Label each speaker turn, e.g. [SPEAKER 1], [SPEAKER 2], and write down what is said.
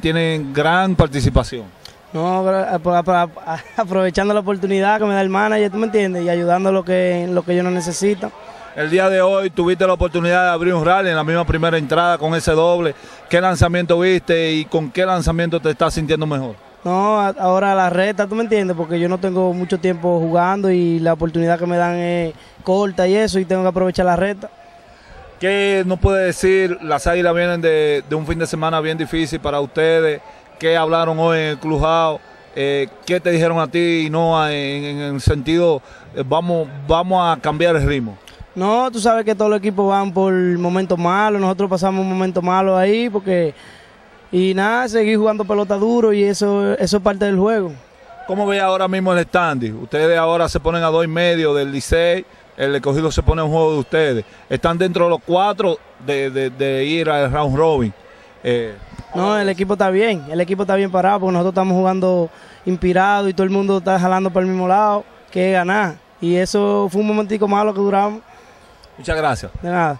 [SPEAKER 1] Tienen gran participación.
[SPEAKER 2] No, aprovechando la oportunidad que me da el manager, ¿tú me entiendes? Y ayudando lo que, lo que ellos no necesitan.
[SPEAKER 1] El día de hoy tuviste la oportunidad de abrir un rally en la misma primera entrada con ese doble. ¿Qué lanzamiento viste y con qué lanzamiento te estás sintiendo mejor?
[SPEAKER 2] No, ahora la reta, ¿tú me entiendes? Porque yo no tengo mucho tiempo jugando y la oportunidad que me dan es corta y eso, y tengo que aprovechar la reta.
[SPEAKER 1] ¿Qué nos puede decir? Las águilas vienen de, un fin de semana bien difícil para ustedes. ¿Qué hablaron hoy en el Clujao? Eh, ¿Qué te dijeron a ti y no en, el sentido, eh, vamos, vamos a cambiar el ritmo?
[SPEAKER 2] No, tú sabes que todos los equipos van por momentos malos, nosotros pasamos un momento malo ahí porque... Y nada, seguir jugando pelota duro y eso, eso es parte del juego.
[SPEAKER 1] ¿Cómo ve ahora mismo el standing? Ustedes ahora se ponen a dos y medio del Licey el escogido se pone en juego de ustedes. Están dentro de los cuatro de, ir al round robin.
[SPEAKER 2] Eh, no, el equipo está bien, el equipo está bien parado porque nosotros estamos jugando inspirado y todo el mundo está jalando por el mismo lado, que ganar. Y eso fue un momentico malo que duramos.
[SPEAKER 1] Muchas gracias.
[SPEAKER 2] De nada.